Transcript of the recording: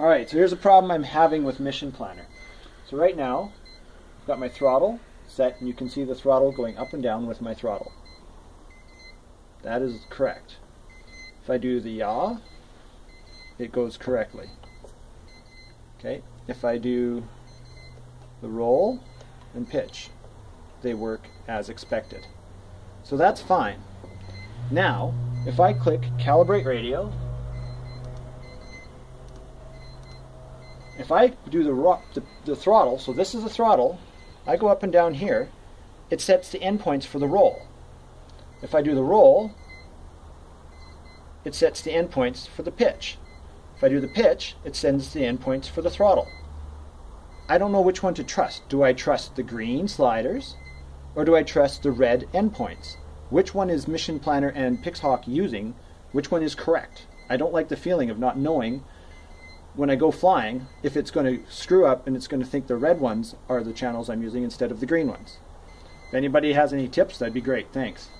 Alright, so here's a problem I'm having with Mission Planner. So right now, I've got my throttle set, and you can see the throttle going up and down with my throttle. That is correct. If I do the yaw, it goes correctly. Okay, if I do the roll and pitch, they work as expected. So that's fine. Now, if I click Calibrate Radio, if I do the, the, the, throttle, so this is the throttle, I go up and down here, it sets the endpoints for the roll. If I do the roll, it sets the endpoints for the pitch. If I do the pitch, it sends the endpoints for the throttle. I don't know which one to trust. Do I trust the green sliders or do I trust the red endpoints? Which one is Mission Planner and Pixhawk using? Which one is correct? I don't like the feeling of not knowing when I go flying if it's going to screw up and it's going to think the red ones are the channels I'm using instead of the green ones. If anybody has any tips, that'd be great. Thanks.